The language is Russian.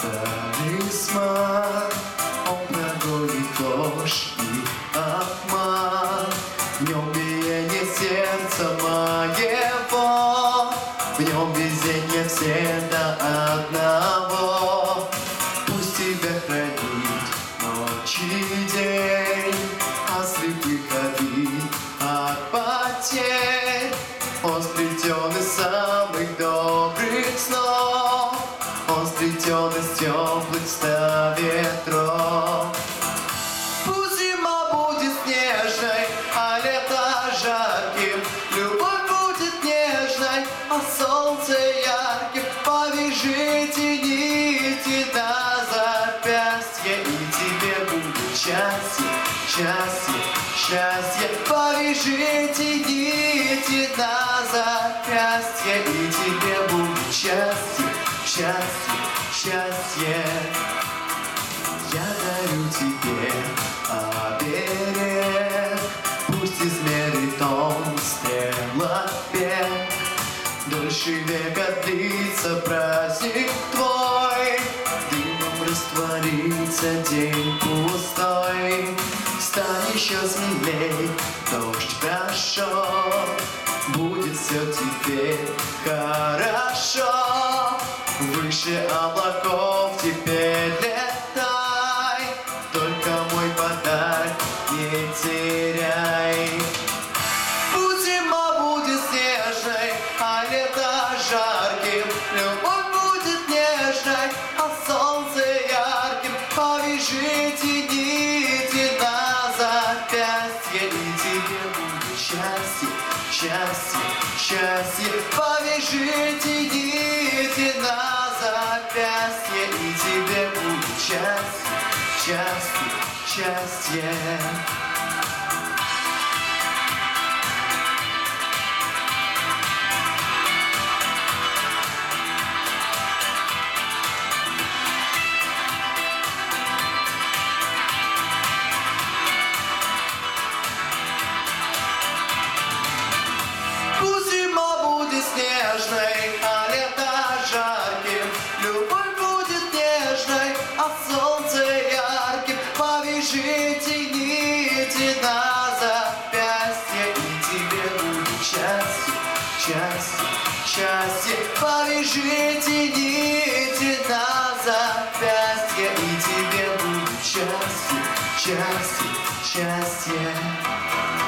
талисман Он ногой дождь и В нем биение сердца моего В нем везение все одного Пусть тебя хранит ночь и день А слепых от потерь Он сплетен из самых добрых снов он сплетен из теплых ста ветров Пусть зима будет снежной, а лето жарким. Любовь будет нежной, а солнце ярким. Повяжите нити на запястье И тебе будет счастье, счастье, счастье. Повяжите нити на запястье И тебе будет счастье, счастье, счастье я дарю тебе оберег, Пусть измерит он стрелопек. Дольше века длится праздник твой, Дымом растворится день пустой. Стань еще смелей, дождь прошел, Будет все теперь хорошо. Выше облаков теперь летай, Только мой подарок не теряй. Пусть зима будет снежной, а лето жарким, Любовь будет нежной, а солнце ярким. Повяжите нити на запястье, И тебе будет счастье, счастье, счастье. Повяжите нити счастье, счастье, счастье. Пусть зима будет снежной, солнце ярким. Повяжите нити на запястье, И тебе будет счастье, счастье, счастье. Повяжите нити на запястье, И тебе будет счастье, счастье, счастье.